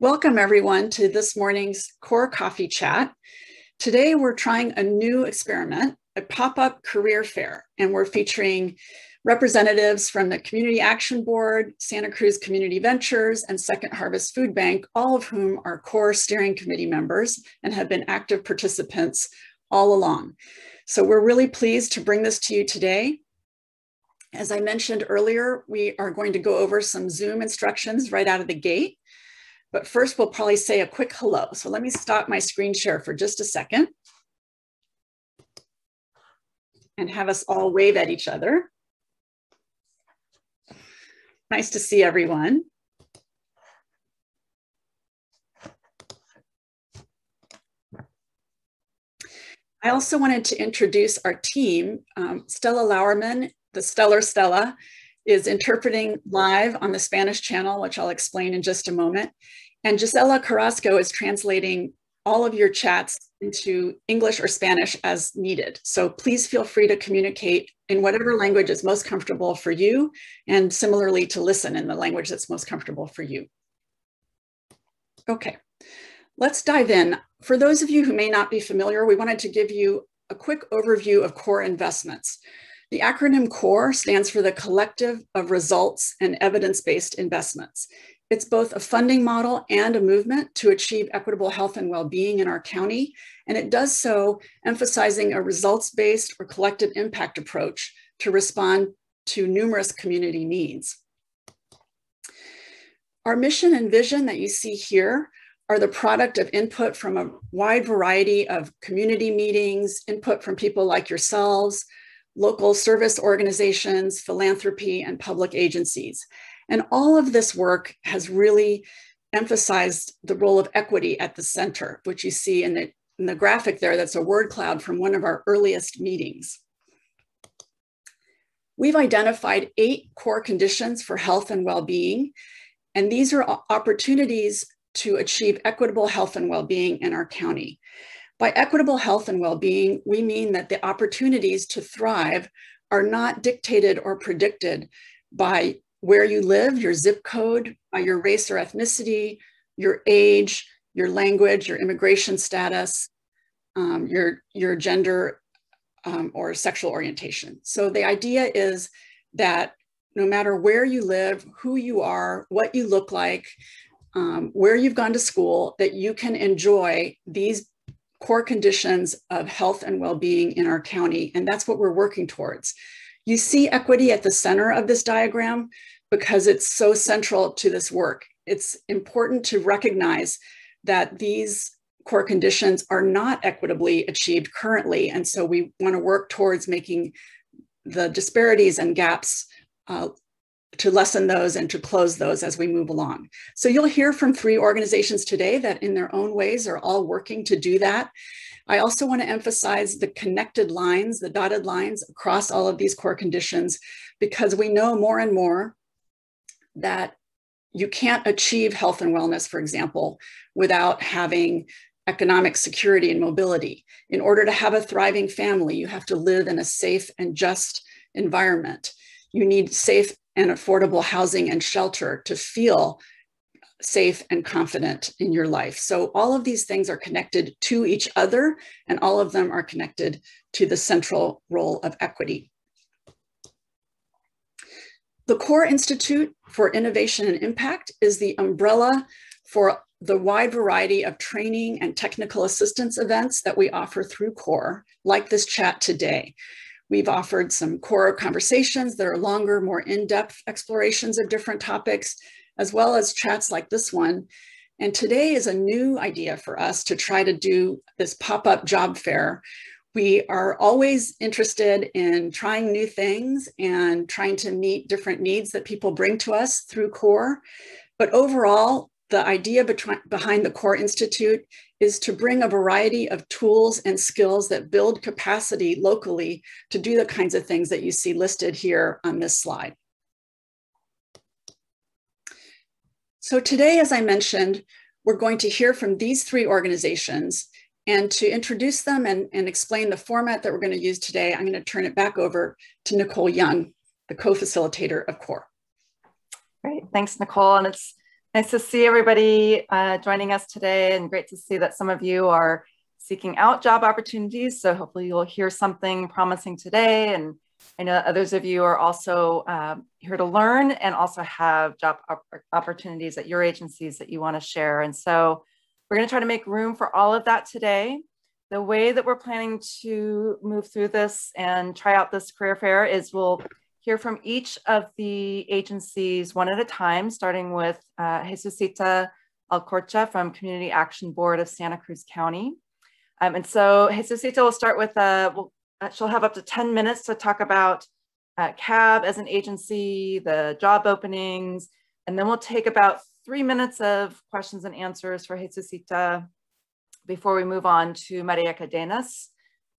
Welcome everyone to this morning's CORE Coffee Chat. Today we're trying a new experiment, a pop-up career fair, and we're featuring representatives from the Community Action Board, Santa Cruz Community Ventures, and Second Harvest Food Bank, all of whom are CORE steering committee members and have been active participants all along. So we're really pleased to bring this to you today. As I mentioned earlier, we are going to go over some Zoom instructions right out of the gate. But first, we'll probably say a quick hello. So let me stop my screen share for just a second and have us all wave at each other. Nice to see everyone. I also wanted to introduce our team. Um, Stella Lauerman, the Stellar Stella, is interpreting live on the Spanish channel, which I'll explain in just a moment. And Gisella Carrasco is translating all of your chats into English or Spanish as needed. So please feel free to communicate in whatever language is most comfortable for you, and similarly to listen in the language that's most comfortable for you. Okay, let's dive in. For those of you who may not be familiar, we wanted to give you a quick overview of core investments. The acronym CORE stands for the Collective of Results and Evidence-Based Investments. It's both a funding model and a movement to achieve equitable health and well-being in our county, and it does so emphasizing a results-based or collective impact approach to respond to numerous community needs. Our mission and vision that you see here are the product of input from a wide variety of community meetings, input from people like yourselves, local service organizations, philanthropy, and public agencies. And all of this work has really emphasized the role of equity at the center, which you see in the, in the graphic there, that's a word cloud from one of our earliest meetings. We've identified eight core conditions for health and well-being, and these are opportunities to achieve equitable health and well-being in our county. By equitable health and well-being, we mean that the opportunities to thrive are not dictated or predicted by where you live, your zip code, by your race or ethnicity, your age, your language, your immigration status, um, your, your gender um, or sexual orientation. So the idea is that no matter where you live, who you are, what you look like, um, where you've gone to school, that you can enjoy these core conditions of health and well-being in our county. And that's what we're working towards. You see equity at the center of this diagram, because it's so central to this work. It's important to recognize that these core conditions are not equitably achieved currently. And so we want to work towards making the disparities and gaps uh, to lessen those and to close those as we move along. So you'll hear from three organizations today that in their own ways are all working to do that. I also want to emphasize the connected lines, the dotted lines across all of these core conditions, because we know more and more that you can't achieve health and wellness, for example, without having economic security and mobility. In order to have a thriving family, you have to live in a safe and just environment. You need safe and affordable housing and shelter to feel safe and confident in your life. So all of these things are connected to each other and all of them are connected to the central role of equity. The CORE Institute for Innovation and Impact is the umbrella for the wide variety of training and technical assistance events that we offer through CORE, like this chat today. We've offered some CORE conversations that are longer, more in-depth explorations of different topics, as well as chats like this one. And today is a new idea for us to try to do this pop-up job fair we are always interested in trying new things and trying to meet different needs that people bring to us through CORE. But overall, the idea behind the CORE Institute is to bring a variety of tools and skills that build capacity locally to do the kinds of things that you see listed here on this slide. So today, as I mentioned, we're going to hear from these three organizations and to introduce them and, and explain the format that we're going to use today, I'm going to turn it back over to Nicole Young, the co-facilitator of CORE. Great, thanks, Nicole. And it's Nice to see everybody uh, joining us today and great to see that some of you are seeking out job opportunities. So hopefully you'll hear something promising today. And I know others of you are also uh, here to learn and also have job op opportunities at your agencies that you wanna share. And so we're gonna try to make room for all of that today. The way that we're planning to move through this and try out this career fair is we'll hear from each of the agencies one at a time, starting with uh, Jesusita Alcorcha from Community Action Board of Santa Cruz County. Um, and so Jesusita will start with, uh, we'll, uh, she'll have up to 10 minutes to talk about uh, CAB as an agency, the job openings, and then we'll take about three minutes of questions and answers for Jesusita before we move on to Maria Cadenas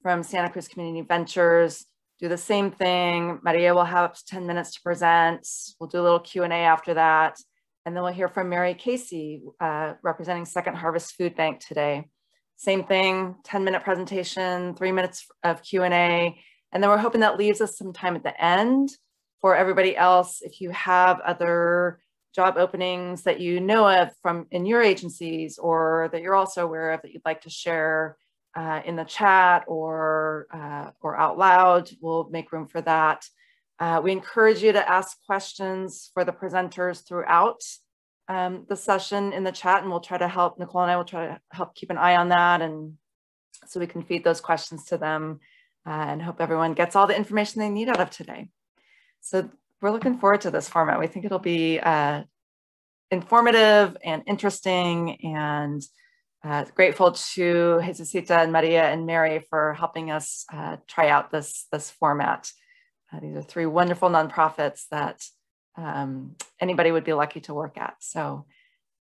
from Santa Cruz Community Ventures, do the same thing. Maria will have up to 10 minutes to present. We'll do a little Q&A after that. And then we'll hear from Mary Casey, uh, representing Second Harvest Food Bank today. Same thing, 10 minute presentation, three minutes of Q&A. And then we're hoping that leaves us some time at the end for everybody else. If you have other job openings that you know of from in your agencies or that you're also aware of that you'd like to share, uh, in the chat or, uh, or out loud. We'll make room for that. Uh, we encourage you to ask questions for the presenters throughout um, the session in the chat and we'll try to help, Nicole and I will try to help keep an eye on that and so we can feed those questions to them uh, and hope everyone gets all the information they need out of today. So we're looking forward to this format. We think it'll be uh, informative and interesting and uh, grateful to Jesusita and Maria and Mary for helping us uh, try out this, this format. Uh, these are three wonderful nonprofits that um, anybody would be lucky to work at. So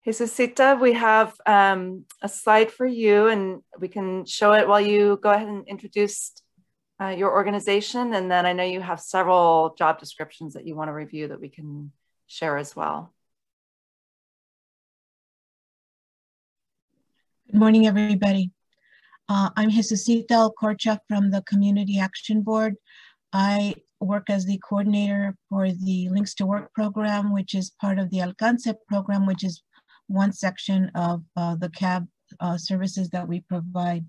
Jesusita, we have um, a slide for you and we can show it while you go ahead and introduce uh, your organization. And then I know you have several job descriptions that you want to review that we can share as well. Good morning, everybody. Uh, I'm Jesusita Alcorcha from the Community Action Board. I work as the coordinator for the Links to Work program, which is part of the Alcance program, which is one section of uh, the CAB uh, services that we provide.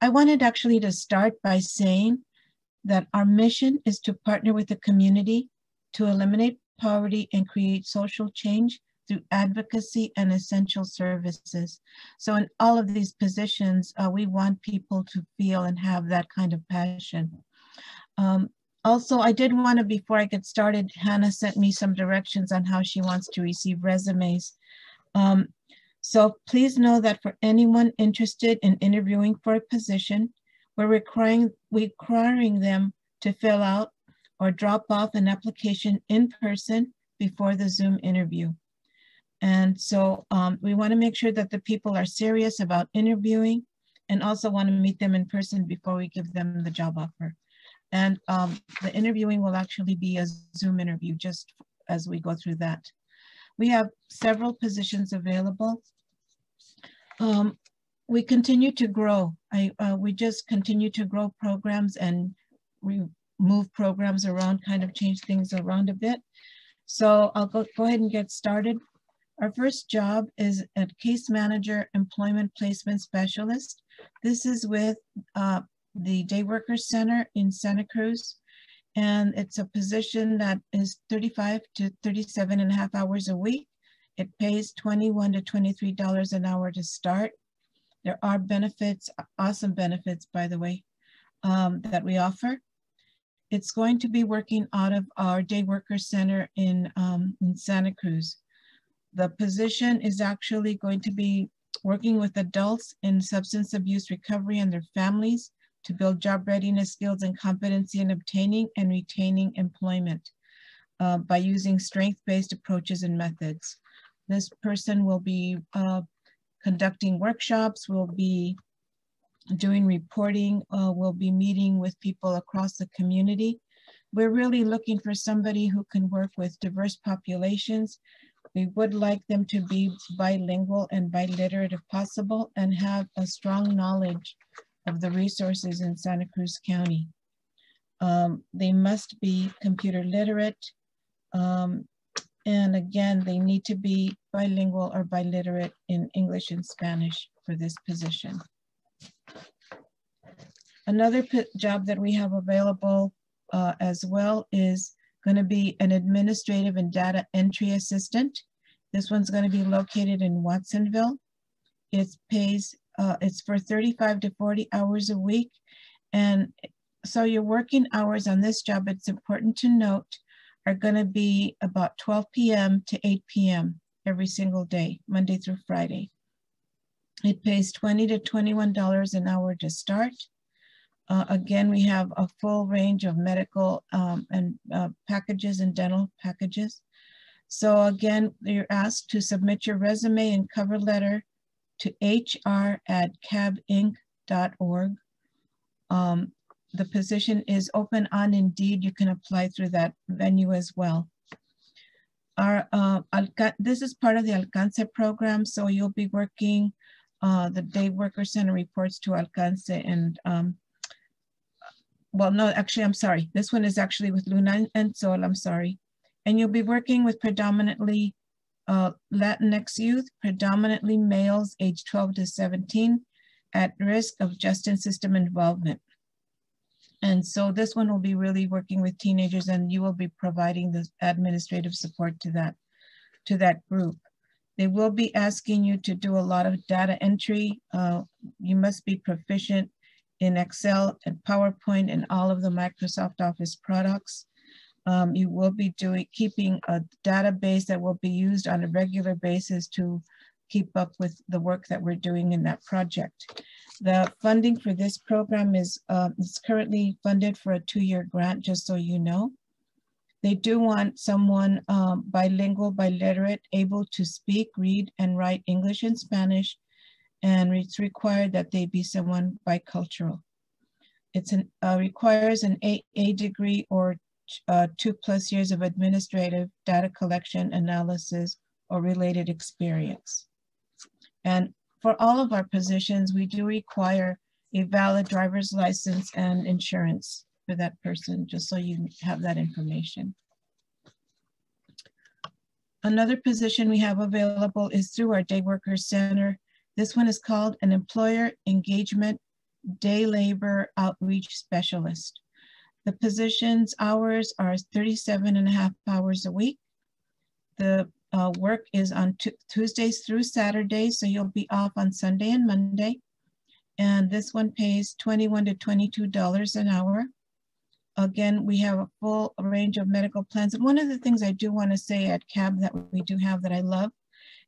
I wanted actually to start by saying that our mission is to partner with the community to eliminate poverty and create social change through advocacy and essential services. So in all of these positions, uh, we want people to feel and have that kind of passion. Um, also, I did want to, before I get started, Hannah sent me some directions on how she wants to receive resumes. Um, so please know that for anyone interested in interviewing for a position, we're requiring, requiring them to fill out or drop off an application in person before the Zoom interview. And so um, we want to make sure that the people are serious about interviewing and also want to meet them in person before we give them the job offer. And um, the interviewing will actually be a Zoom interview just as we go through that. We have several positions available. Um, we continue to grow. I, uh, we just continue to grow programs and we move programs around, kind of change things around a bit. So I'll go, go ahead and get started. Our first job is a case manager employment placement specialist. This is with uh, the Day Workers Center in Santa Cruz. And it's a position that is 35 to 37 and a half hours a week. It pays 21 to $23 an hour to start. There are benefits, awesome benefits, by the way, um, that we offer. It's going to be working out of our Day Workers Center in, um, in Santa Cruz. The position is actually going to be working with adults in substance abuse recovery and their families to build job readiness skills and competency in obtaining and retaining employment uh, by using strength-based approaches and methods. This person will be uh, conducting workshops, will be doing reporting, uh, will be meeting with people across the community. We're really looking for somebody who can work with diverse populations we would like them to be bilingual and biliterate if possible and have a strong knowledge of the resources in Santa Cruz County. Um, they must be computer literate um, And again, they need to be bilingual or biliterate in English and Spanish for this position. Another job that we have available uh, as well is going to be an administrative and data entry assistant. This one's going to be located in Watsonville. It pays, uh, it's for 35 to 40 hours a week. And so your working hours on this job, it's important to note, are going to be about 12 p.m. to 8 p.m. every single day, Monday through Friday. It pays 20 to $21 an hour to start. Uh, again, we have a full range of medical um, and uh, packages and dental packages. So again, you're asked to submit your resume and cover letter to hr at cabinc.org. Um, the position is open on Indeed. You can apply through that venue as well. Our, uh, this is part of the Alcance program, so you'll be working, uh, the Day Worker Center reports to Alcance and, um, well, no, actually, I'm sorry. This one is actually with Luna and Sol, I'm sorry. And you'll be working with predominantly uh, Latinx youth, predominantly males age 12 to 17 at risk of justice system involvement. And so this one will be really working with teenagers and you will be providing the administrative support to that, to that group. They will be asking you to do a lot of data entry. Uh, you must be proficient in Excel and PowerPoint and all of the Microsoft Office products. Um, you will be doing keeping a database that will be used on a regular basis to keep up with the work that we're doing in that project. The funding for this program is, uh, is currently funded for a two-year grant, just so you know. They do want someone um, bilingual, biliterate, able to speak, read, and write English and Spanish, and it's required that they be someone bicultural. It uh, requires an AA degree or uh, two plus years of administrative data collection, analysis, or related experience. And for all of our positions, we do require a valid driver's license and insurance for that person, just so you have that information. Another position we have available is through our Day Workers Center. This one is called an Employer Engagement Day Labor Outreach Specialist. The position's hours are 37 and a half hours a week. The uh, work is on Tuesdays through Saturdays, so you'll be off on Sunday and Monday. And this one pays 21 to $22 an hour. Again, we have a full range of medical plans. And one of the things I do want to say at CAB that we do have that I love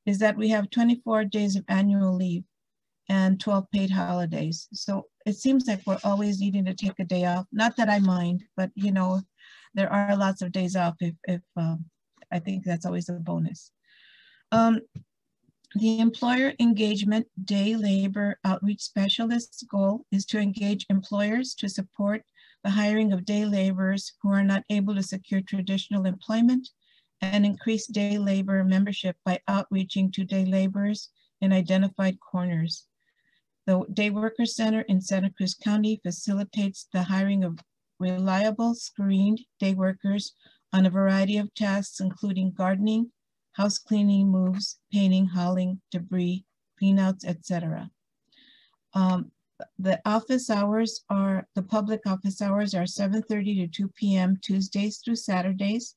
is that we have 24 days of annual leave and 12 paid holidays. So it seems like we're always needing to take a day off. Not that I mind, but you know, there are lots of days off if, if um, I think that's always a bonus. Um, the Employer Engagement Day Labor Outreach Specialist's goal is to engage employers to support the hiring of day laborers who are not able to secure traditional employment and increase day labor membership by outreaching to day laborers in identified corners. The Day Worker Center in Santa Cruz County facilitates the hiring of reliable screened day workers on a variety of tasks, including gardening, house cleaning, moves, painting, hauling, debris, cleanouts, etc. Um, the office hours are, the public office hours are 7.30 to 2 p.m. Tuesdays through Saturdays,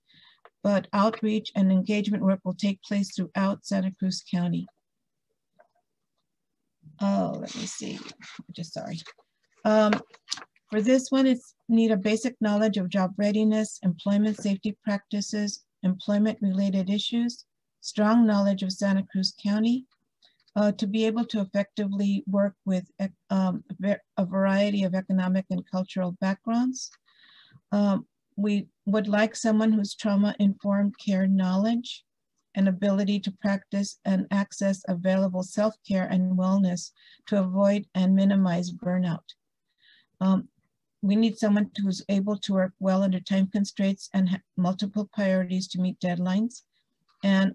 but outreach and engagement work will take place throughout Santa Cruz County. Oh, let me see, just sorry. Um, for this one, it's need a basic knowledge of job readiness, employment safety practices, employment related issues, strong knowledge of Santa Cruz County, uh, to be able to effectively work with um, a variety of economic and cultural backgrounds. Um, we would like someone who's trauma-informed care knowledge and ability to practice and access available self-care and wellness to avoid and minimize burnout. Um, we need someone who's able to work well under time constraints and multiple priorities to meet deadlines and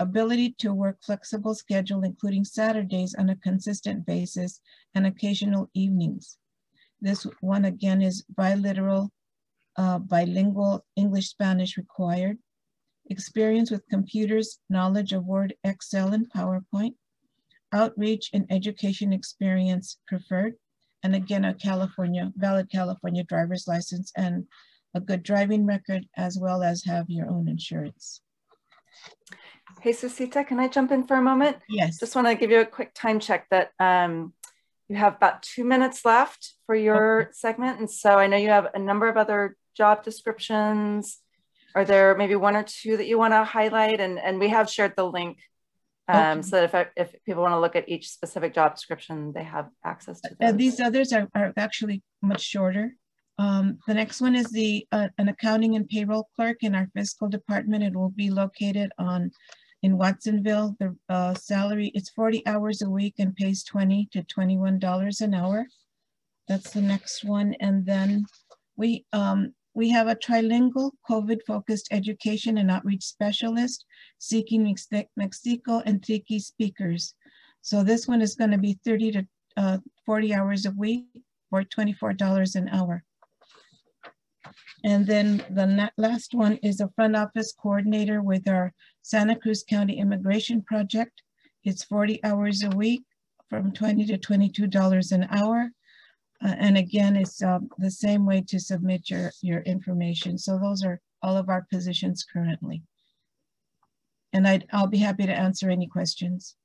ability to work flexible schedule, including Saturdays on a consistent basis and occasional evenings. This one again is biliteral, uh, bilingual English-Spanish required. experience with computers, knowledge of Word, Excel, and PowerPoint, outreach and education experience preferred, and again, a California, valid California driver's license and a good driving record, as well as have your own insurance. Hey, Susita, can I jump in for a moment? Yes. Just want to give you a quick time check that um, you have about two minutes left for your okay. segment. And so I know you have a number of other job descriptions. Are there maybe one or two that you want to highlight? And, and we have shared the link um, okay. so that if, I, if people want to look at each specific job description, they have access to those. Uh, these others are, are actually much shorter. Um, the next one is the uh, an accounting and payroll clerk in our fiscal department. It will be located on in Watsonville. The uh, salary is 40 hours a week and pays 20 to $21 an hour. That's the next one. And then we um, we have a trilingual COVID-focused education and outreach specialist seeking Mixteco and Triqui speakers. So this one is going to be 30 to uh, 40 hours a week for $24 an hour. And then the last one is a front office coordinator with our Santa Cruz County Immigration Project. It's 40 hours a week from 20 to $22 an hour. Uh, and again, it's uh, the same way to submit your, your information. So those are all of our positions currently. And i I'll be happy to answer any questions.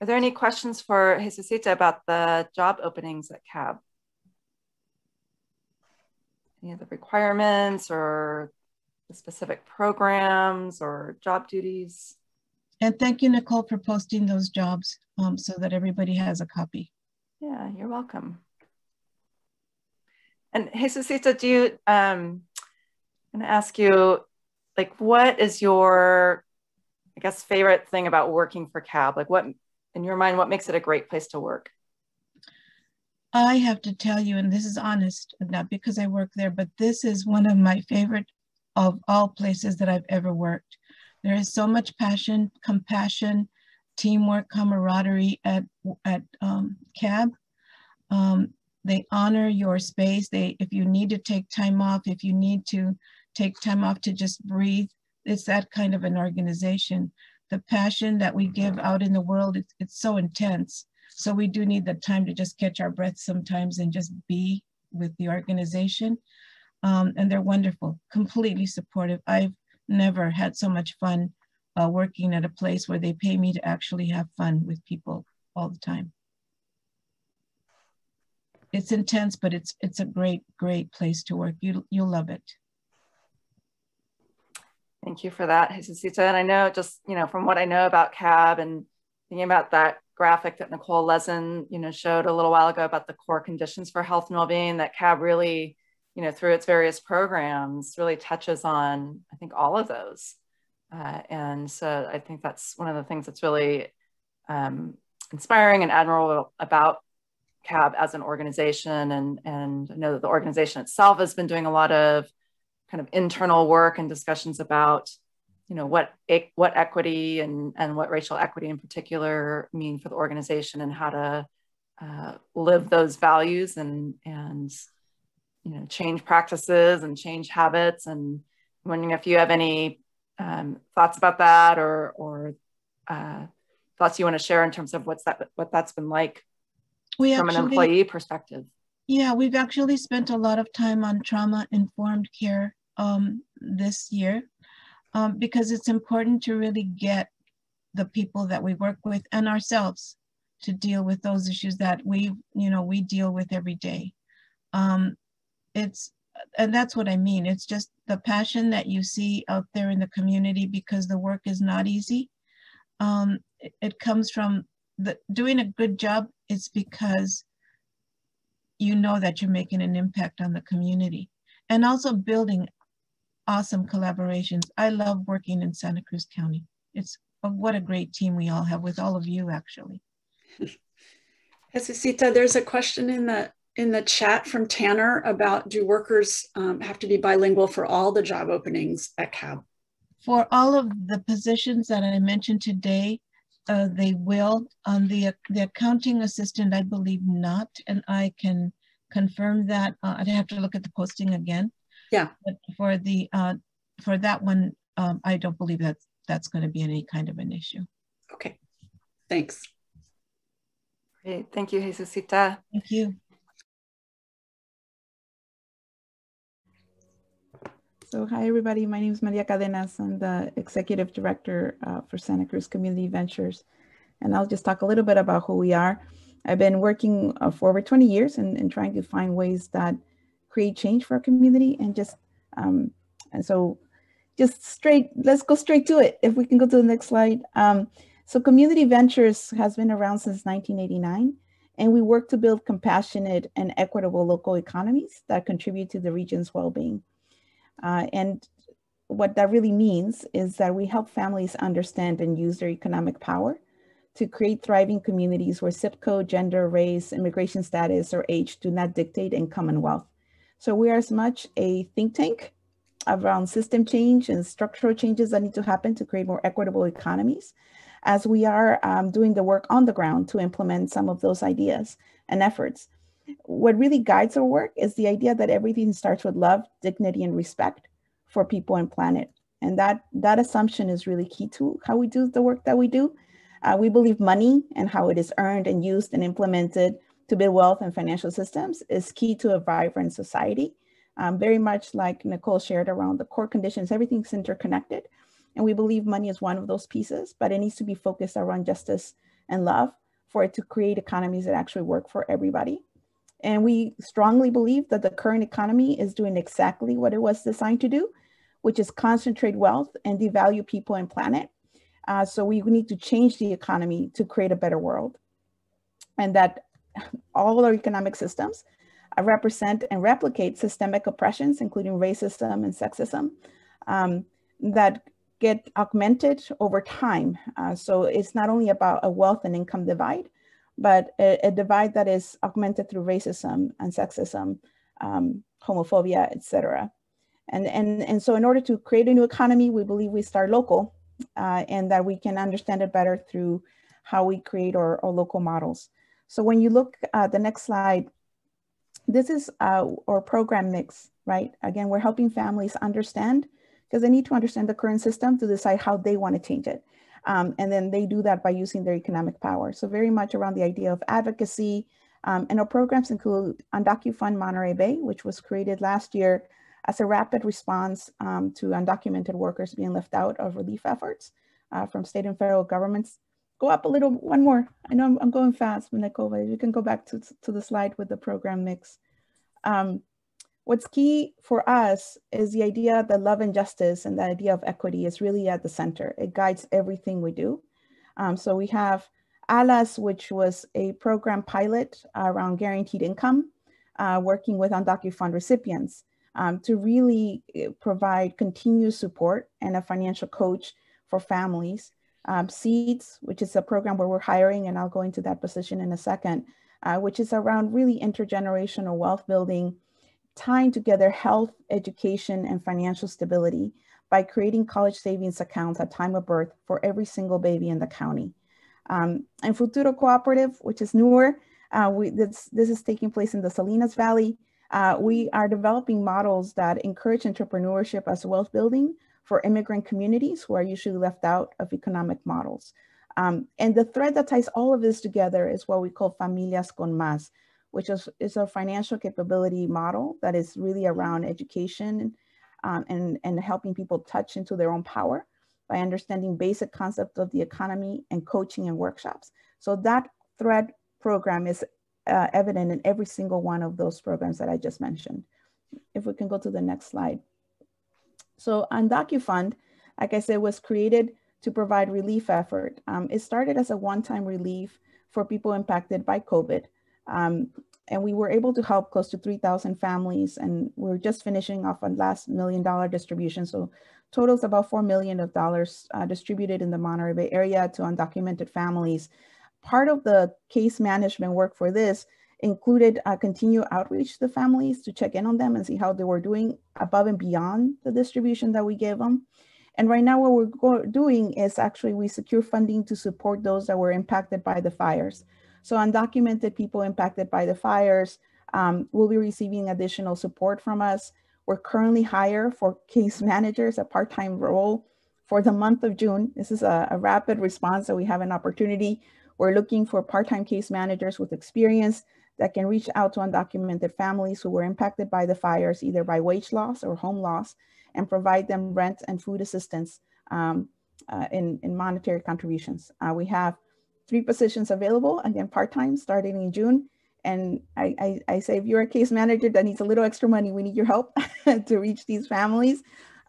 Are there any questions for Jesusita about the job openings at CAB? Any of the requirements or the specific programs or job duties? And thank you, Nicole, for posting those jobs um, so that everybody has a copy. Yeah, you're welcome. And Jesusita, do you, um, I'm gonna ask you, like, what is your, I guess, favorite thing about working for CAB? Like what in your mind, what makes it a great place to work? I have to tell you, and this is honest, not because I work there, but this is one of my favorite of all places that I've ever worked. There is so much passion, compassion, teamwork, camaraderie at, at um, CAB. Um, they honor your space. They, if you need to take time off, if you need to take time off to just breathe, it's that kind of an organization the passion that we give out in the world, it's, it's so intense. So we do need the time to just catch our breath sometimes and just be with the organization. Um, and they're wonderful, completely supportive. I've never had so much fun uh, working at a place where they pay me to actually have fun with people all the time. It's intense, but it's it's a great, great place to work. You, you'll love it. Thank you for that, Jesusita. And I know just, you know, from what I know about CAB and thinking about that graphic that Nicole Lezin, you know, showed a little while ago about the core conditions for health and well-being, that CAB really, you know, through its various programs really touches on, I think, all of those. Uh, and so I think that's one of the things that's really um, inspiring and admirable about CAB as an organization. And, and I know that the organization itself has been doing a lot of kind of internal work and discussions about you know what what equity and and what racial equity in particular mean for the organization and how to uh, live those values and and you know change practices and change habits and I'm wondering if you have any um, thoughts about that or or uh, thoughts you want to share in terms of what's that what that's been like we from actually, an employee perspective yeah we've actually spent a lot of time on trauma informed care um, this year um, because it's important to really get the people that we work with and ourselves to deal with those issues that we, you know, we deal with every day. Um, it's, and that's what I mean. It's just the passion that you see out there in the community because the work is not easy. Um, it, it comes from the, doing a good job. It's because you know that you're making an impact on the community and also building awesome collaborations. I love working in Santa Cruz County. It's what a great team we all have with all of you actually. Jesusita, there's a question in the in the chat from Tanner about do workers um, have to be bilingual for all the job openings at CAB? For all of the positions that I mentioned today, uh, they will. On the, the accounting assistant, I believe not, and I can confirm that. Uh, I'd have to look at the posting again. Yeah. But for the uh, for that one, um, I don't believe that that's going to be any kind of an issue. Okay. Thanks. Great. Thank you, Jesusita. Thank you. So hi, everybody. My name is Maria Cadenas. I'm the Executive Director uh, for Santa Cruz Community Ventures. And I'll just talk a little bit about who we are. I've been working uh, for over 20 years and, and trying to find ways that create change for our community and just, um, and so just straight, let's go straight to it. If we can go to the next slide. Um, so Community Ventures has been around since 1989, and we work to build compassionate and equitable local economies that contribute to the region's well-being. Uh, and what that really means is that we help families understand and use their economic power to create thriving communities where zip code, gender, race, immigration status, or age do not dictate income and wealth. So we are as much a think tank around system change and structural changes that need to happen to create more equitable economies as we are um, doing the work on the ground to implement some of those ideas and efforts what really guides our work is the idea that everything starts with love, dignity, and respect for people and planet. And that, that assumption is really key to how we do the work that we do. Uh, we believe money and how it is earned and used and implemented to build wealth and financial systems is key to a vibrant society. Um, very much like Nicole shared around the core conditions, everything's interconnected. And we believe money is one of those pieces, but it needs to be focused around justice and love for it to create economies that actually work for everybody. And we strongly believe that the current economy is doing exactly what it was designed to do, which is concentrate wealth and devalue people and planet. Uh, so we need to change the economy to create a better world. And that all our economic systems uh, represent and replicate systemic oppressions, including racism and sexism, um, that get augmented over time. Uh, so it's not only about a wealth and income divide, but a, a divide that is augmented through racism and sexism, um, homophobia, etc. And, and, and so in order to create a new economy, we believe we start local uh, and that we can understand it better through how we create our, our local models. So when you look at the next slide, this is uh, our program mix, right? Again, we're helping families understand because they need to understand the current system to decide how they want to change it. Um, and then they do that by using their economic power. So very much around the idea of advocacy. Um, and our programs include UndocuFund Monterey Bay, which was created last year as a rapid response um, to undocumented workers being left out of relief efforts uh, from state and federal governments. Go up a little, one more. I know I'm, I'm going fast, Nicole, you can go back to, to the slide with the program mix. Um, What's key for us is the idea that love and justice and the idea of equity is really at the center. It guides everything we do. Um, so we have ALAS, which was a program pilot around guaranteed income, uh, working with UndocuFund recipients um, to really eh, provide continuous support and a financial coach for families. Um, SEEDS, which is a program where we're hiring, and I'll go into that position in a second, uh, which is around really intergenerational wealth building tying together health, education, and financial stability by creating college savings accounts at time of birth for every single baby in the county. Um, and Futuro Cooperative, which is newer, uh, we, this, this is taking place in the Salinas Valley. Uh, we are developing models that encourage entrepreneurship as wealth building for immigrant communities who are usually left out of economic models. Um, and the thread that ties all of this together is what we call Familias con Más, which is, is a financial capability model that is really around education um, and, and helping people touch into their own power by understanding basic concepts of the economy and coaching and workshops. So that thread program is uh, evident in every single one of those programs that I just mentioned. If we can go to the next slide. So UndocuFund, like I said, was created to provide relief effort. Um, it started as a one-time relief for people impacted by COVID. Um, and we were able to help close to 3,000 families. And we're just finishing off a last million dollar distribution. So totals about 4 million of dollars uh, distributed in the Monterey Bay area to undocumented families. Part of the case management work for this included a continued outreach to families to check in on them and see how they were doing above and beyond the distribution that we gave them. And right now what we're doing is actually we secure funding to support those that were impacted by the fires. So undocumented people impacted by the fires, um, will be receiving additional support from us. We're currently hire for case managers, a part-time role for the month of June. This is a, a rapid response that we have an opportunity. We're looking for part-time case managers with experience that can reach out to undocumented families who were impacted by the fires, either by wage loss or home loss, and provide them rent and food assistance um, uh, in, in monetary contributions. Uh, we have three positions available, again, part-time starting in June. And I, I, I, say, if you're a case manager that needs a little extra money, we need your help to reach these families.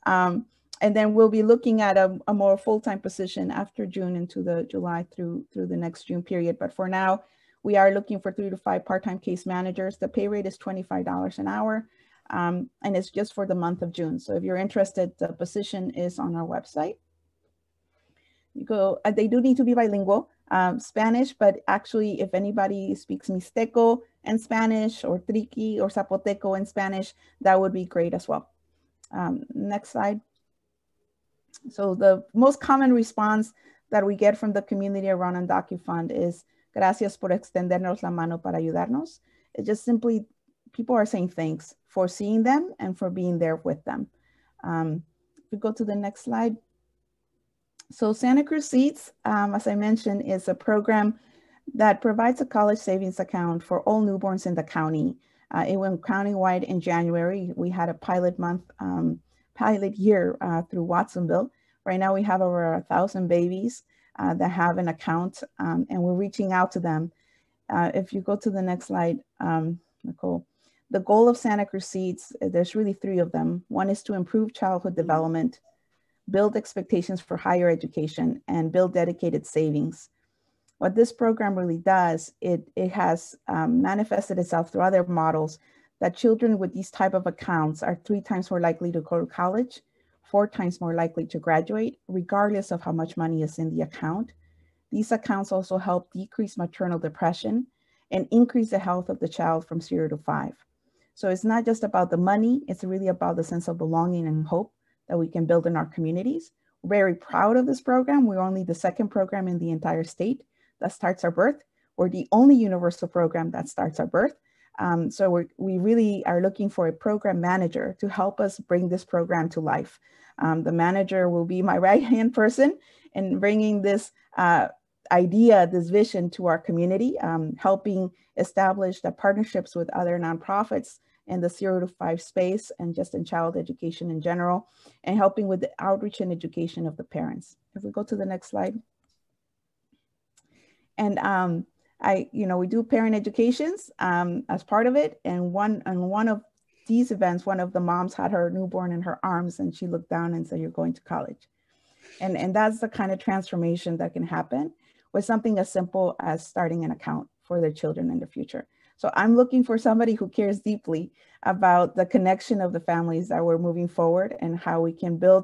Um, and then we'll be looking at a, a more full-time position after June into the July through, through the next June period. But for now, we are looking for three to five part-time case managers. The pay rate is $25 an hour. Um, and it's just for the month of June. So if you're interested, the position is on our website. You go, uh, they do need to be bilingual, um, Spanish, but actually if anybody speaks Mixteco and Spanish or Triqui or Zapoteco and Spanish, that would be great as well. Um, next slide. So the most common response that we get from the community around DocuFund is, gracias por extendernos la mano para ayudarnos. It's just simply, people are saying thanks for seeing them and for being there with them. Um, if we go to the next slide. So Santa Cruz Seeds, um, as I mentioned, is a program that provides a college savings account for all newborns in the county. Uh, it went countywide in January. We had a pilot month, um, pilot year uh, through Watsonville. Right now we have over a thousand babies uh, that have an account um, and we're reaching out to them. Uh, if you go to the next slide, um, Nicole, the goal of Santa Cruz Seeds, there's really three of them. One is to improve childhood development, build expectations for higher education, and build dedicated savings. What this program really does, it, it has um, manifested itself through other models that children with these type of accounts are three times more likely to go to college, four times more likely to graduate, regardless of how much money is in the account. These accounts also help decrease maternal depression and increase the health of the child from zero to five. So it's not just about the money, it's really about the sense of belonging and hope that we can build in our communities. We're very proud of this program. We're only the second program in the entire state that starts our birth. We're the only universal program that starts our birth. Um, so we we really are looking for a program manager to help us bring this program to life. Um, the manager will be my right hand person in bringing this uh, idea, this vision to our community, um, helping establish the partnerships with other nonprofits in the zero to five space and just in child education in general, and helping with the outreach and education of the parents. If we go to the next slide. And um, I, you know, we do parent educations um, as part of it. And one, and one of these events, one of the moms had her newborn in her arms and she looked down and said, you're going to college. And, and that's the kind of transformation that can happen with something as simple as starting an account for their children in the future. So I'm looking for somebody who cares deeply about the connection of the families that we're moving forward and how we can build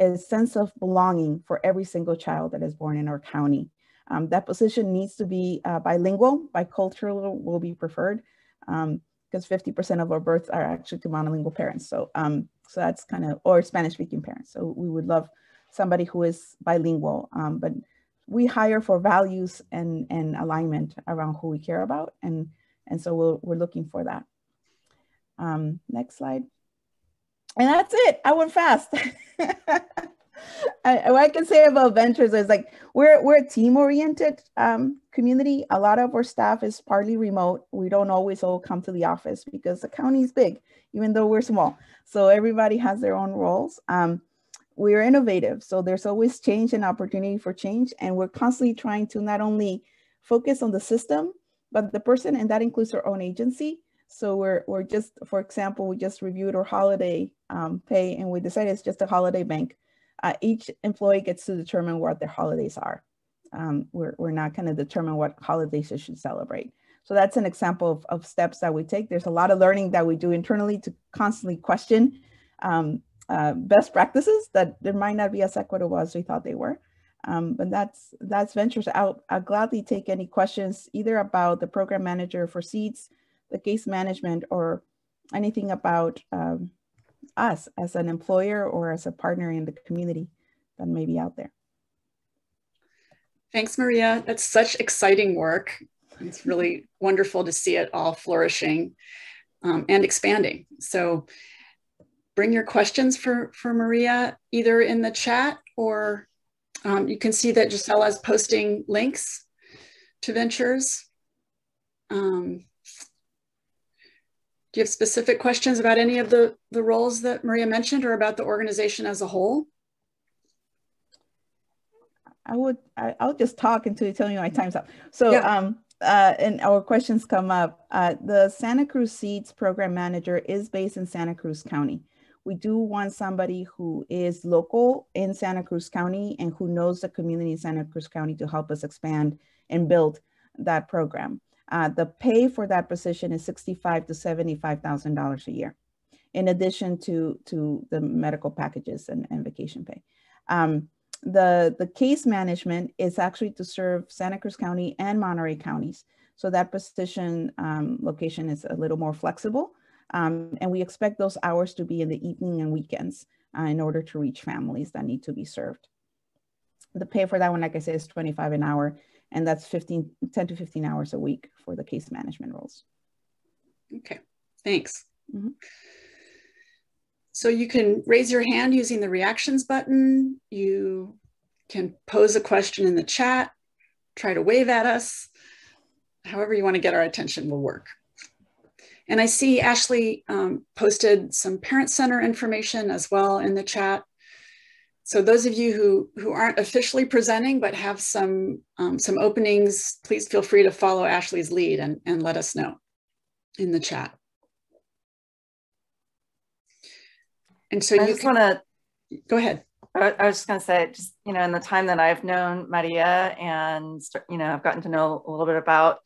a sense of belonging for every single child that is born in our county. Um, that position needs to be uh, bilingual, bicultural will be preferred because um, 50% of our births are actually to monolingual parents. So, um, so that's kind of, or Spanish speaking parents. So we would love somebody who is bilingual, um, but we hire for values and, and alignment around who we care about. And, and so we'll, we're looking for that. Um, next slide. And that's it. I went fast. I, what I can say about ventures is like we're we're a team oriented um, community. A lot of our staff is partly remote. We don't always all come to the office because the county is big, even though we're small. So everybody has their own roles. Um, we're innovative. So there's always change and opportunity for change. And we're constantly trying to not only focus on the system, but the person, and that includes our own agency. So we're, we're just, for example, we just reviewed our holiday um, pay and we decided it's just a holiday bank. Uh, each employee gets to determine what their holidays are. Um, we're, we're not going to determine what holidays they should celebrate. So that's an example of, of steps that we take. There's a lot of learning that we do internally to constantly question um, uh, best practices that there might not be as equitable as we thought they were. Um, but that's that's ventures out. I'll gladly take any questions either about the program manager for seeds, the case management, or anything about um, us as an employer or as a partner in the community that may be out there. Thanks, Maria. That's such exciting work. It's really wonderful to see it all flourishing um, and expanding. So bring your questions for, for Maria either in the chat or um, you can see that Gisella is posting links to ventures. Um, do you have specific questions about any of the, the roles that Maria mentioned or about the organization as a whole? I would, I, will just talk until you tell me my time's up. So, yeah. um, uh, and our questions come up. Uh, the Santa Cruz Seeds program manager is based in Santa Cruz County. We do want somebody who is local in Santa Cruz County and who knows the community in Santa Cruz County to help us expand and build that program. Uh, the pay for that position is sixty-five to seventy-five thousand dollars a year, in addition to to the medical packages and, and vacation pay. Um, the, the case management is actually to serve Santa Cruz County and Monterey counties. So that position um, location is a little more flexible. Um, and we expect those hours to be in the evening and weekends uh, in order to reach families that need to be served. The pay for that one, like I said, is 25 an hour, and that's 15, 10 to 15 hours a week for the case management roles. Okay, thanks. Mm -hmm. So you can raise your hand using the reactions button. You can pose a question in the chat, try to wave at us. However you want to get our attention will work. And I see Ashley um, posted some parent center information as well in the chat. So those of you who, who aren't officially presenting but have some, um, some openings, please feel free to follow Ashley's lead and, and let us know in the chat. And so I you just want to go ahead. I, I was just going to say, just you know, in the time that I've known Maria and you know, I've gotten to know a little bit about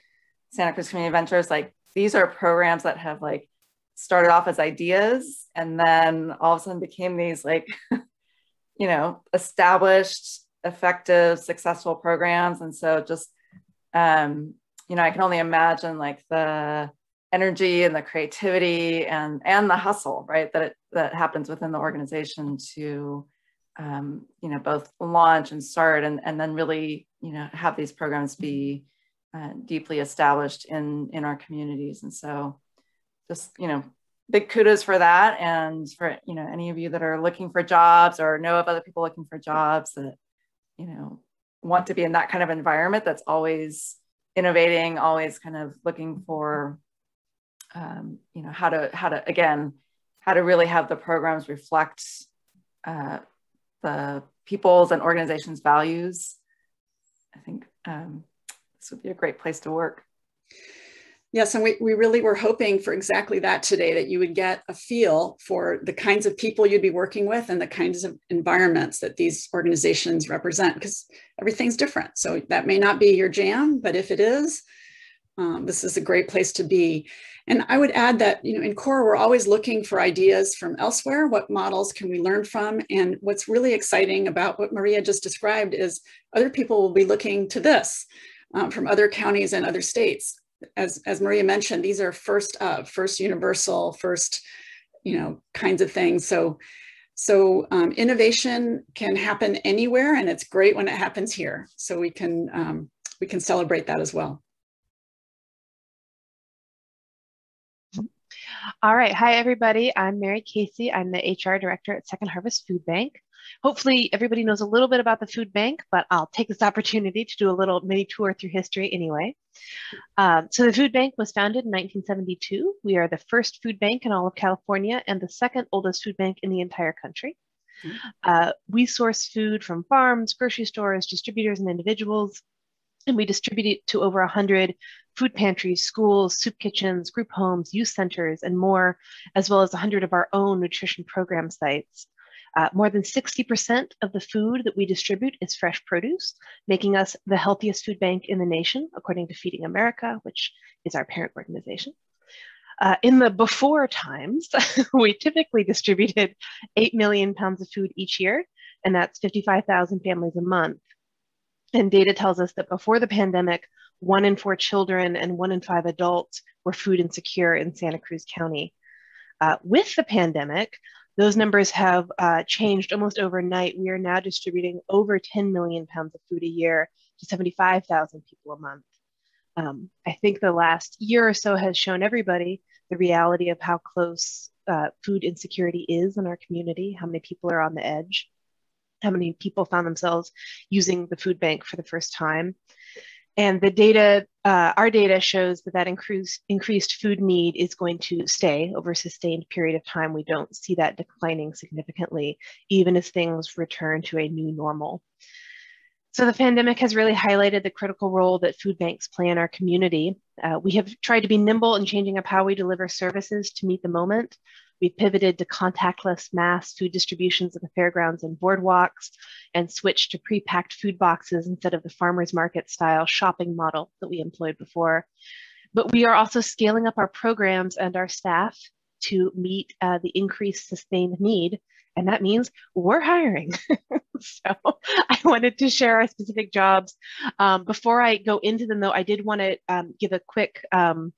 Santa Cruz Community Ventures. Like these are programs that have like started off as ideas and then all of a sudden became these like, you know, established, effective, successful programs. And so just, um, you know, I can only imagine like the energy and the creativity and and the hustle right that it, that happens within the organization to um, you know both launch and start and and then really you know have these programs be uh, deeply established in in our communities and so just you know big kudos for that and for you know any of you that are looking for jobs or know of other people looking for jobs that you know want to be in that kind of environment that's always innovating always kind of looking for um, you know, how to, how to, again, how to really have the programs reflect uh, the people's and organizations' values. I think um, this would be a great place to work. Yes, and we, we really were hoping for exactly that today, that you would get a feel for the kinds of people you'd be working with and the kinds of environments that these organizations represent, because everything's different. So that may not be your jam, but if it is, um, this is a great place to be. And I would add that, you know, in CORE, we're always looking for ideas from elsewhere. What models can we learn from? And what's really exciting about what Maria just described is other people will be looking to this um, from other counties and other states. As, as Maria mentioned, these are first of, first universal, first, you know, kinds of things. So, so um, innovation can happen anywhere, and it's great when it happens here. So we can um, we can celebrate that as well. All right. Hi, everybody. I'm Mary Casey. I'm the HR director at Second Harvest Food Bank. Hopefully, everybody knows a little bit about the food bank, but I'll take this opportunity to do a little mini tour through history anyway. Um, so, the food bank was founded in 1972. We are the first food bank in all of California and the second oldest food bank in the entire country. Mm-hmm. Uh, we source food from farms, grocery stores, distributors, and individuals and we distribute it to over 100 food pantries, schools, soup kitchens, group homes, youth centers, and more, as well as 100 of our own nutrition program sites. Uh, more than 60% of the food that we distribute is fresh produce, making us the healthiest food bank in the nation, according to Feeding America, which is our parent organization. Uh, in the before times, we typically distributed 8 million pounds of food each year, and that's 55,000 families a month. And data tells us that before the pandemic, one in four children and one in five adults were food insecure in Santa Cruz County. Uh, with the pandemic, those numbers have uh, changed almost overnight. We are now distributing over 10 million pounds of food a year to 75,000 people a month. Um, I think the last year or so has shown everybody the reality of how close uh, food insecurity is in our community, how many people are on the edge, how many people found themselves using the food bank for the first time. And the data, uh, our data shows that that increased, increased food need is going to stay over a sustained period of time. We don't see that declining significantly, even as things return to a new normal. So the pandemic has really highlighted the critical role that food banks play in our community. Uh, we have tried to be nimble in changing up how we deliver services to meet the moment. We pivoted to contactless mass food distributions at the fairgrounds and boardwalks and switched to pre-packed food boxes instead of the farmer's market style shopping model that we employed before. But we are also scaling up our programs and our staff to meet uh, the increased sustained need and that means we're hiring. so I wanted to share our specific jobs. Um, before I go into them, though, I did want to um, give a quick um,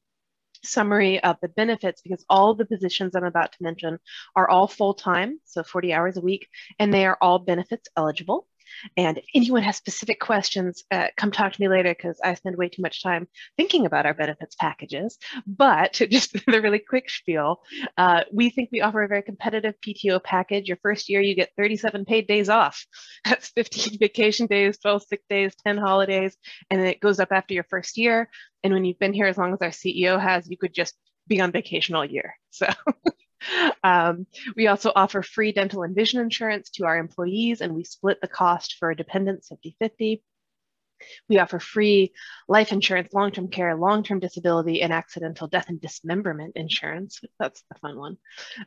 summary of the benefits because all the positions I'm about to mention are all full time, so 40 hours a week, and they are all benefits eligible. And if anyone has specific questions, uh, come talk to me later because I spend way too much time thinking about our benefits packages. But just the really quick spiel, uh, we think we offer a very competitive PTO package. Your first year, you get 37 paid days off. That's 15 vacation days, 12 sick days, 10 holidays, and then it goes up after your first year. And when you've been here as long as our CEO has, you could just be on vacation all year. So um, we also offer free dental and vision insurance to our employees, and we split the cost for dependents 50 50. We offer free life insurance, long term care, long term disability, and accidental death and dismemberment insurance. That's the fun one.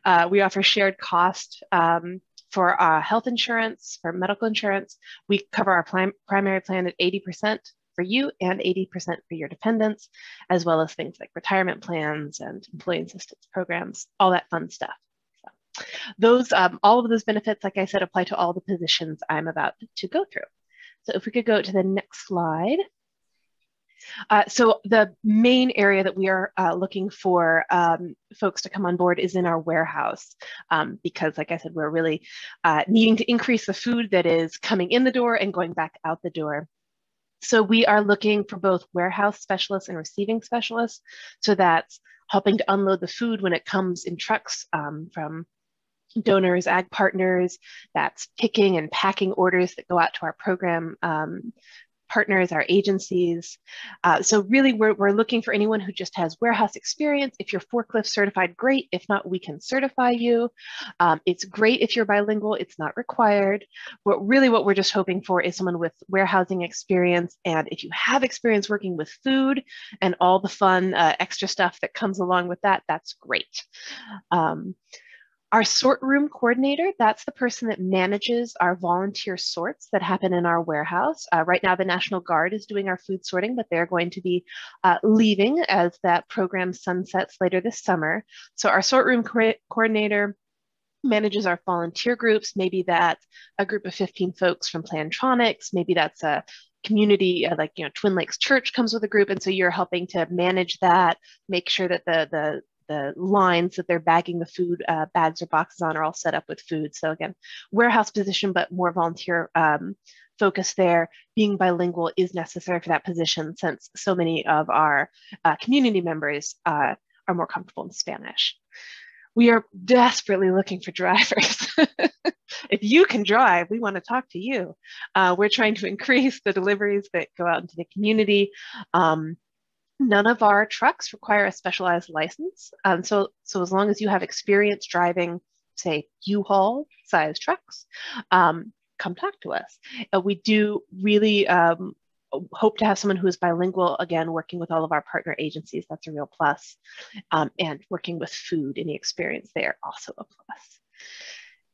Uh, we offer shared cost um, for uh, health insurance, for medical insurance. We cover our primary plan at 80% for you and 80% for your dependents, as well as things like retirement plans and employee assistance programs, all that fun stuff. So those, um, all of those benefits, like I said, apply to all the positions I'm about to go through. So if we could go to the next slide. Uh, so the main area that we are uh, looking for um, folks to come on board is in our warehouse um, because like I said, we're really uh, needing to increase the food that is coming in the door and going back out the door. So we are looking for both warehouse specialists and receiving specialists. So that's helping to unload the food when it comes in trucks um, from donors, ag partners, that's picking and packing orders that go out to our program um, partners, our agencies. Uh, so really we're, we're looking for anyone who just has warehouse experience. If you're forklift certified, great. If not, we can certify you. Um, it's great if you're bilingual, it's not required. But really what we're just hoping for is someone with warehousing experience. And if you have experience working with food and all the fun uh, extra stuff that comes along with that, that's great. Um, our sort room coordinator, that's the person that manages our volunteer sorts that happen in our warehouse. Uh, right now, the National Guard is doing our food sorting, but they're going to be uh, leaving as that program sunsets later this summer. So our sort room co coordinator manages our volunteer groups. Maybe that's a group of 15 folks from Plantronics. Maybe that's a community uh, like you know twin lakes church comes with a group and so you're helping to manage that make sure that the the the lines that they're bagging the food uh, bags or boxes on are all set up with food. So again, warehouse position, but more volunteer um, focus there. Being bilingual is necessary for that position since so many of our uh, community members uh, are more comfortable in Spanish. We are desperately looking for drivers. if you can drive, we want to talk to you. Uh, we're trying to increase the deliveries that go out into the community. Um, None of our trucks require a specialized license. Um, so, so as long as you have experience driving, say, U-Haul size trucks, um, come talk to us. Uh, we do really um, hope to have someone who is bilingual, again, working with all of our partner agencies. That's a real plus. Um, and working with food, any experience there, also a plus.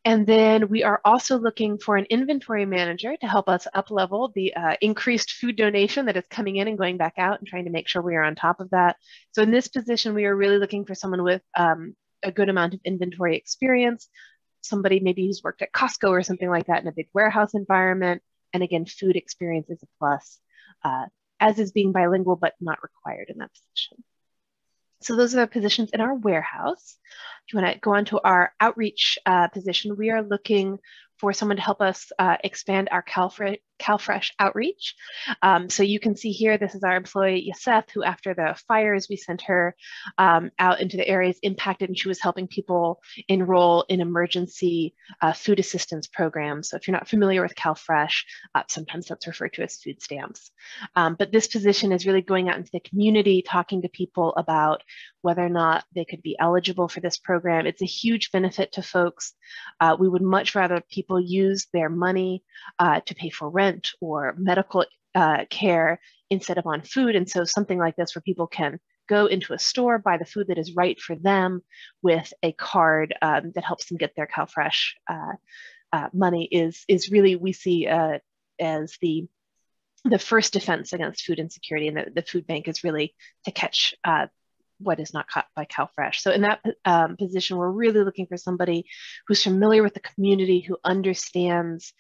And then we are also looking for an inventory manager to help us up level the uh, increased food donation that is coming in and going back out and trying to make sure we are on top of that. So in this position, we are really looking for someone with um, a good amount of inventory experience, somebody maybe who's worked at Costco or something like that in a big warehouse environment. And again, food experience is a plus, uh, as is being bilingual, but not required in that position. So those are the positions in our warehouse. If you want to go on to our outreach uh, position, we are looking for someone to help us uh, expand our CalFresh, CalFresh outreach. Um, so you can see here, this is our employee Yaseth, who after the fires, we sent her um, out into the areas impacted and she was helping people enroll in emergency uh, food assistance programs. So if you're not familiar with CalFresh, uh, sometimes that's referred to as food stamps. Um, but this position is really going out into the community, talking to people about whether or not they could be eligible for this program. It's a huge benefit to folks. Uh, we would much rather people use their money uh, to pay for rent or medical uh, care instead of on food. And so something like this where people can go into a store, buy the food that is right for them with a card um, that helps them get their CalFresh uh, uh, money is, is really, we see uh, as the the first defense against food insecurity and the, the food bank is really to catch uh, what is not caught by CalFresh. So in that um, position, we're really looking for somebody who's familiar with the community, who understands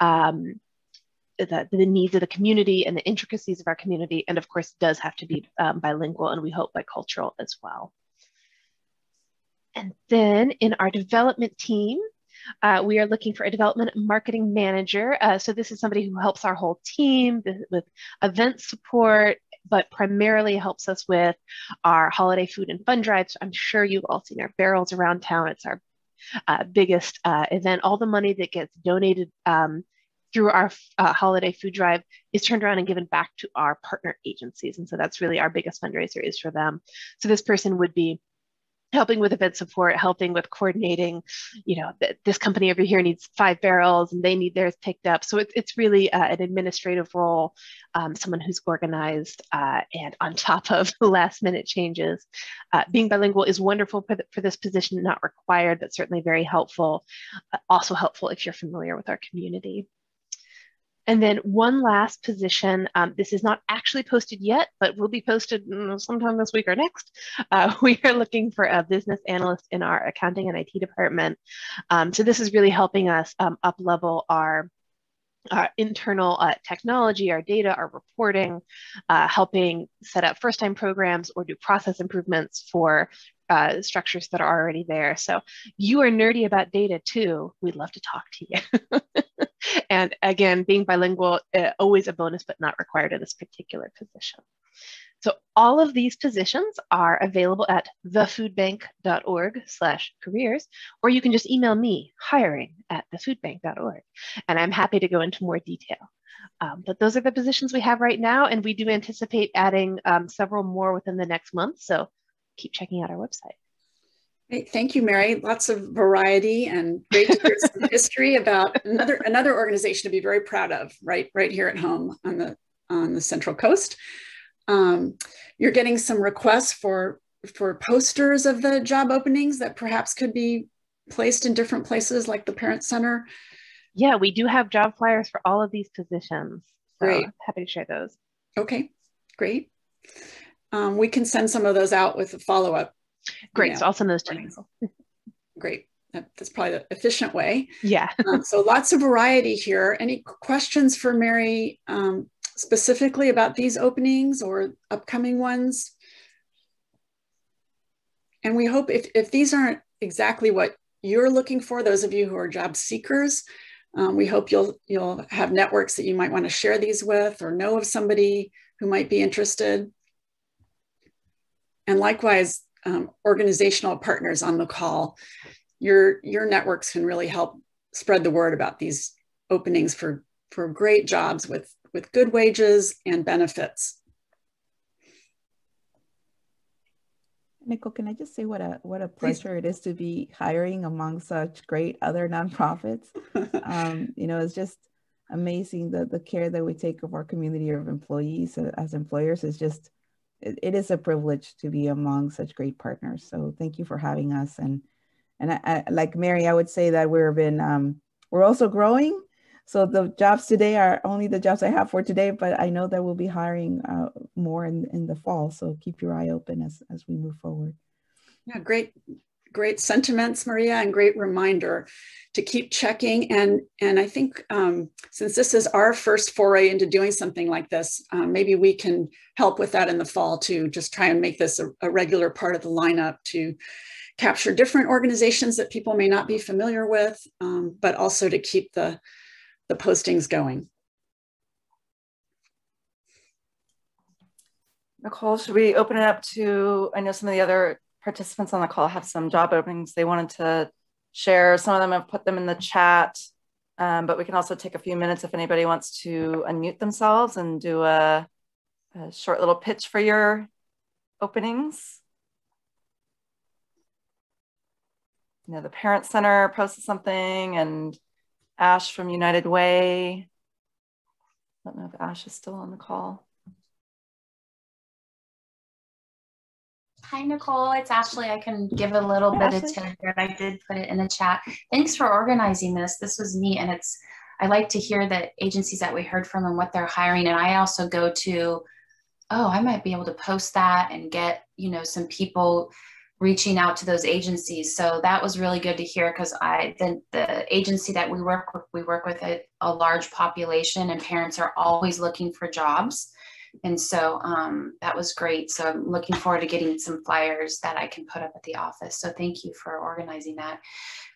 um, the, the, needs of the community and the intricacies of our community, and of course does have to be um, bilingual and we hope bicultural as well. And then in our development team, uh, we are looking for a development marketing manager. Uh, so this is somebody who helps our whole team with event support, but primarily helps us with our holiday food and fun drives. I'm sure you've all seen our barrels around town. It's our uh, biggest uh, event. All the money that gets donated um, through our uh, holiday food drive is turned around and given back to our partner agencies. And so that's really our biggest fundraiser is for them. So this person would be helping with event support, helping with coordinating, you know, th this company over here needs five barrels and they need theirs picked up. So it's, it's really uh, an administrative role, um, someone who's organized uh, and on top of last minute changes. Uh, being bilingual is wonderful for, the, for this position, not required, but certainly very helpful. Uh, also helpful if you're familiar with our community. And then one last position, um, this is not actually posted yet, but will be posted mm, sometime this week or next. Uh, we are looking for a business analyst in our accounting and IT department. Um, so this is really helping us um, up level our internal uh, technology, our data, our reporting, uh, helping set up first time programs or do process improvements for uh, structures that are already there. So you are nerdy about data too. We'd love to talk to you. and again, being bilingual, uh, always a bonus, but not required in this particular position. So all of these positions are available at thefoodbank.org slash careers, or you can just email me, hiring at thefoodbank.org, and I'm happy to go into more detail. Um, but those are the positions we have right now, and we do anticipate adding um, several more within the next month, so keep checking out our website. Great. Thank you, Mary. Lots of variety and great to hear some history about another another organization to be very proud of, right, right here at home on the on the Central Coast. Um, you're getting some requests for for posters of the job openings that perhaps could be placed in different places like the Parent Center. Yeah, we do have job flyers for all of these positions. So great. Happy to share those. Okay, great. Um, we can send some of those out with a follow up Great. So I'll send those to you. Great. That's probably the efficient way. Yeah. um, so lots of variety here. Any questions for Mary um, specifically about these openings or upcoming ones? And we hope if, if these aren't exactly what you're looking for, those of you who are job seekers, um, we hope you'll you'll have networks that you might want to share these with or know of somebody who might be interested. And likewise, um, organizational partners on the call, your, your networks can really help spread the word about these openings for, for great jobs with, with good wages and benefits. Nicole, can I just say what a what a pleasure it is to be hiring among such great other nonprofits. um, you know, it's just amazing the the care that we take of our community of employees uh, as employers is just it, it is a privilege to be among such great partners. So thank you for having us. And and I, I, like Mary, I would say that we've been um, we're also growing. So the jobs today are only the jobs I have for today, but I know that we'll be hiring uh, more in, in the fall. So keep your eye open as, as we move forward. Yeah, great great sentiments, Maria, and great reminder to keep checking. And, and I think um, since this is our first foray into doing something like this, um, maybe we can help with that in the fall to just try and make this a, a regular part of the lineup to capture different organizations that people may not be familiar with, um, but also to keep the, the postings going. Nicole, should we open it up to, I know some of the other participants on the call have some job openings they wanted to share. Some of them have put them in the chat, um, but we can also take a few minutes if anybody wants to unmute themselves and do a, a short little pitch for your openings. You know, the Parent Center posted something and Ash from United Way. I don't know if Ash is still on the call. Hi, Nicole. It's Ashley. I can give a little bit of tip here. I did put it in the chat. Thanks for organizing this. This was neat. And it's, I like to hear the agencies that we heard from and what they're hiring. And I also go to, oh, I might be able to post that and get, you know, some people reaching out to those agencies. So that was really good to hear because I, the, the agency that we work with, we work with a, a large population and parents are always looking for jobs. And so um, that was great. So I'm looking forward to getting some flyers that I can put up at the office. So thank you for organizing that.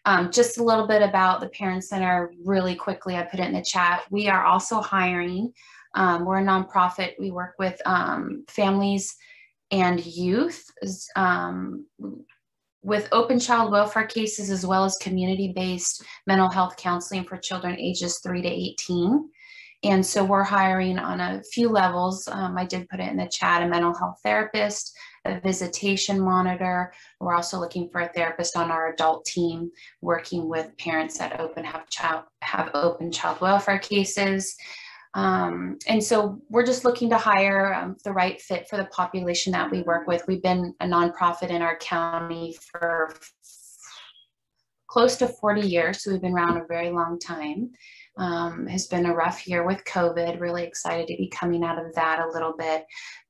Um, just a little bit about the Parent Center really quickly. I put it in the chat. We are also hiring. Um, we're a nonprofit. We work with um, families and youth um, with open child welfare cases as well as community-based mental health counseling for children ages 3 to 18. And so we're hiring on a few levels. Um, I did put it in the chat, a mental health therapist, a visitation monitor. We're also looking for a therapist on our adult team, working with parents that open have child have open child welfare cases. Um, and so we're just looking to hire um, the right fit for the population that we work with. We've been a nonprofit in our county for close to 40 years, so we've been around a very long time um, has been a rough year with COVID. Really excited to be coming out of that a little bit.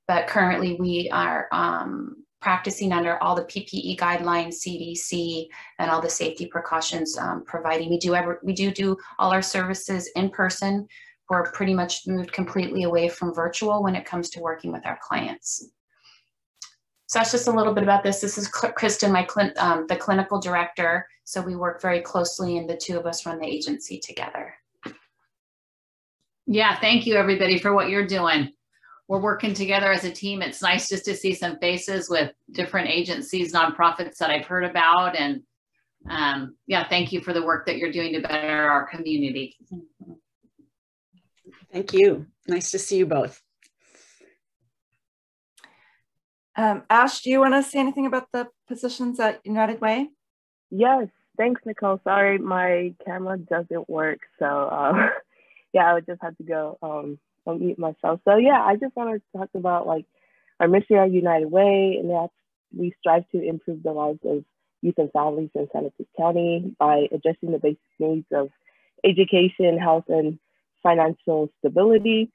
But currently, we are um, practicing under all the PPE guidelines, CDC, and all the safety precautions um, providing. We do ever we do do all our services in person. We're pretty much moved completely away from virtual when it comes to working with our clients. So that's just a little bit about this. This is Kristen, my um, the clinical director. So we work very closely, and the two of us run the agency together. Yeah, thank you everybody for what you're doing. We're working together as a team. It's nice just to see some faces with different agencies, nonprofits that I've heard about. And um, yeah, thank you for the work that you're doing to better our community. Thank you. Nice to see you both. Um, Ash, do you want to say anything about the positions at United Way? Yes, thanks, Nicole. Sorry, my camera doesn't work. So uh, yeah, I would just have to go um, unmute myself. So yeah, I just wanted to talk about like our mission our United Way, and that's we strive to improve the lives of youth and families in Santa Cruz County by addressing the basic needs of education, health, and financial stability.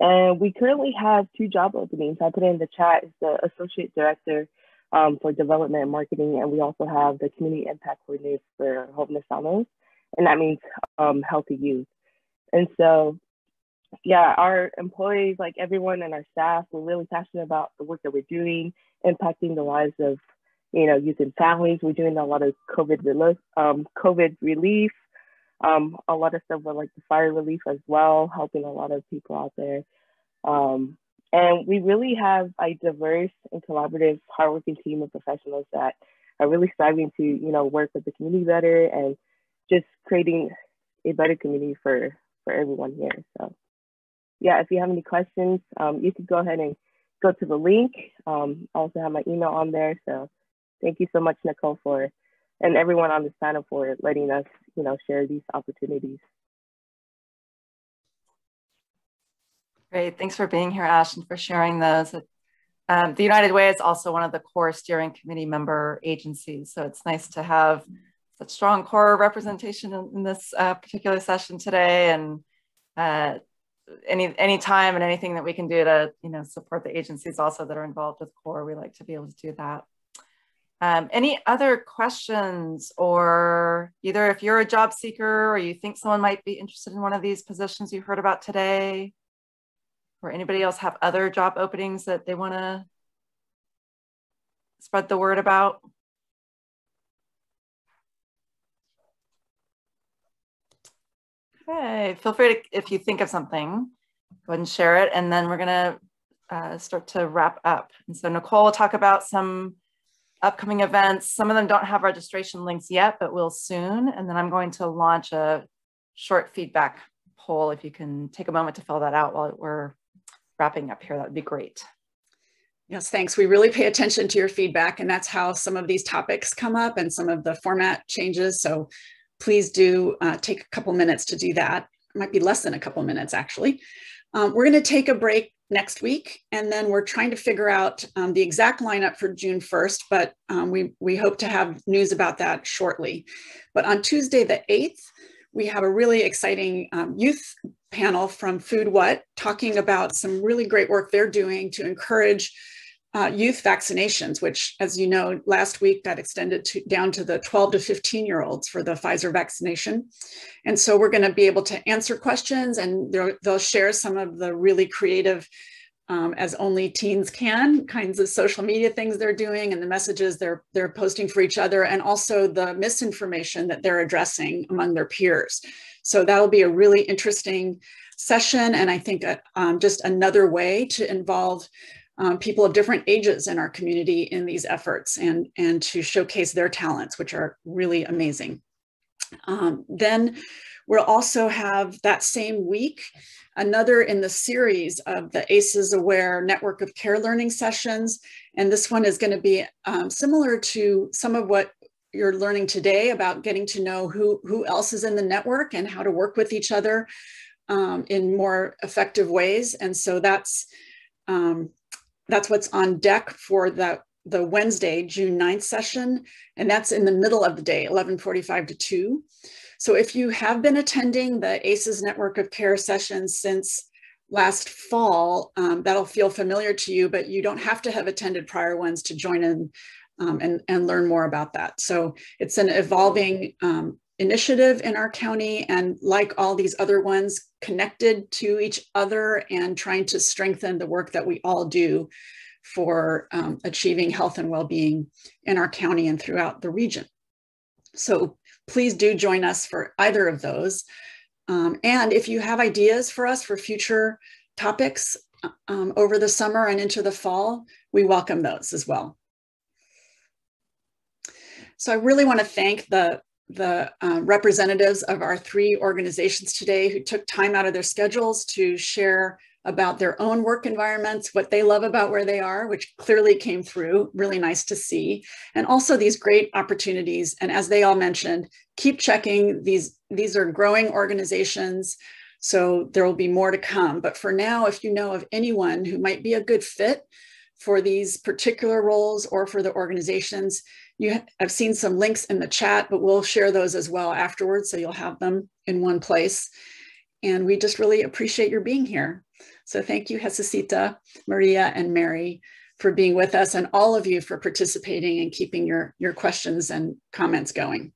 And we currently have two job openings. I put in the chat is the associate director um, for development and marketing, and we also have the community impact coordinator for homeless families, and that means um, healthy youth. And so, yeah, our employees, like everyone and our staff, we're really passionate about the work that we're doing, impacting the lives of, you know, youth and families. We're doing a lot of COVID relief, um, COVID relief, um, a lot of stuff with like the fire relief as well, helping a lot of people out there. Um, and we really have a diverse and collaborative, hardworking team of professionals that are really striving to, you know, work with the community better and just creating a better community for for everyone here. So yeah, if you have any questions, um, you could go ahead and go to the link. Um, I also have my email on there. So thank you so much, Nicole, for and everyone on this panel for letting us, you know, share these opportunities. Great, thanks for being here, Ash, and for sharing those. Um, the United Way is also one of the core steering committee member agencies, so it's nice to have such strong core representation in, in this uh, particular session today and uh, any any time and anything that we can do to you know support the agencies also that are involved with core we like to be able to do that. Um, any other questions or either if you're a job seeker or you think someone might be interested in one of these positions you heard about today or anybody else have other job openings that they want to spread the word about Okay, feel free to, if you think of something, go ahead and share it. And then we're gonna uh, start to wrap up. And so Nicole will talk about some upcoming events. Some of them don't have registration links yet, but will soon. And then I'm going to launch a short feedback poll. If you can take a moment to fill that out while we're wrapping up here, that would be great. Yes, thanks. We really pay attention to your feedback and that's how some of these topics come up and some of the format changes. So please do uh, take a couple minutes to do that. It might be less than a couple minutes actually. Um, we're gonna take a break next week and then we're trying to figure out um, the exact lineup for June 1st, but um, we, we hope to have news about that shortly. But on Tuesday the 8th, we have a really exciting um, youth panel from Food What talking about some really great work they're doing to encourage uh, youth vaccinations, which, as you know, last week got extended to, down to the 12 to 15 year olds for the Pfizer vaccination. And so we're going to be able to answer questions and they'll share some of the really creative, um, as only teens can, kinds of social media things they're doing and the messages they're, they're posting for each other, and also the misinformation that they're addressing among their peers. So that'll be a really interesting session. And I think uh, um, just another way to involve um, people of different ages in our community in these efforts and, and to showcase their talents, which are really amazing. Um, then we'll also have that same week, another in the series of the ACEs Aware Network of Care Learning sessions. And this one is gonna be um, similar to some of what you're learning today about getting to know who, who else is in the network and how to work with each other um, in more effective ways. And so that's um, that's what's on deck for the, the Wednesday, June 9th session. And that's in the middle of the day, 1145 to 2. So if you have been attending the ACEs network of care sessions since last fall, um, that'll feel familiar to you, but you don't have to have attended prior ones to join in um, and, and learn more about that. So it's an evolving um, initiative in our county and like all these other ones connected to each other and trying to strengthen the work that we all do for um, achieving health and well-being in our county and throughout the region. So please do join us for either of those. Um, and if you have ideas for us for future topics um, over the summer and into the fall, we welcome those as well. So I really want to thank the the uh, representatives of our three organizations today who took time out of their schedules to share about their own work environments, what they love about where they are, which clearly came through, really nice to see, and also these great opportunities. And as they all mentioned, keep checking these, these are growing organizations, so there will be more to come. But for now, if you know of anyone who might be a good fit for these particular roles or for the organizations, you I've seen some links in the chat, but we'll share those as well afterwards. So you'll have them in one place. And we just really appreciate your being here. So thank you, Jesusita, Maria, and Mary for being with us and all of you for participating and keeping your, your questions and comments going.